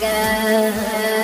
girl.